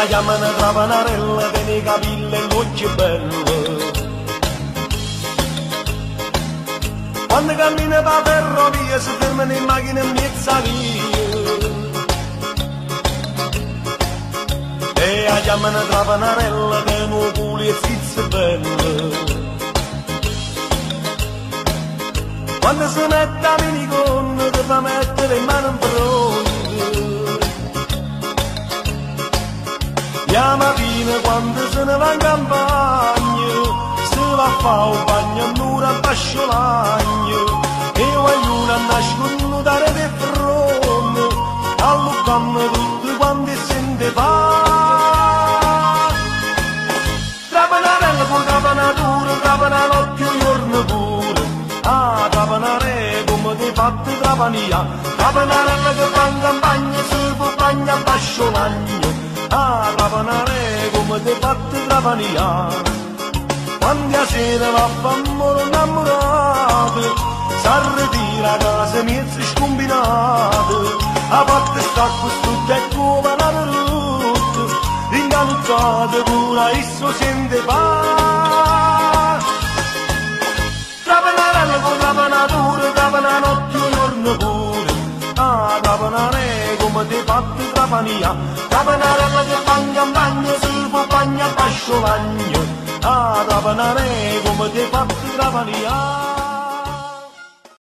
la chiamano trapanarella, tiene i capelli e l'occhio bello. Quando cammina da ferrovia si fermano in macchina in mezza via. E la chiamano trapanarella, tiene un culo e zizzo bello. Quando si mette a miniconno ti fa mettere in mano quando se ne va in campagna Si va a fare un bagno a mura a basciolagno E a nascondere del fronte Alluccano tutti quanti sente fa. Trapanarella con trapanatura, trapanarocchio giorno pure. Ah, trapanare come ti fatti trapania Trapanarella che fa in campagna, si può bagna a basciolagno Ah, trapanare come ti fatti trapania Quando a sera va a famore innamorato S'arritira a casa mezzo scombinato A parte sta questo tecco vanano Inganucciate pure esso sente pace Trapanarella con trapanatura, trapananotte un giorno pure Ah, trapanare come ti fatti trapania Trapanarella che fa in si può bagna a basciolagno Ah, trapanare come ti fatti trapania